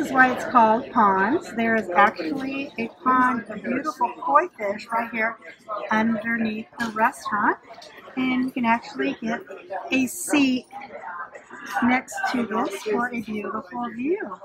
is why it's called ponds. There is actually a pond a beautiful koi fish right here underneath the restaurant. And you can actually get a seat next to this for a beautiful view.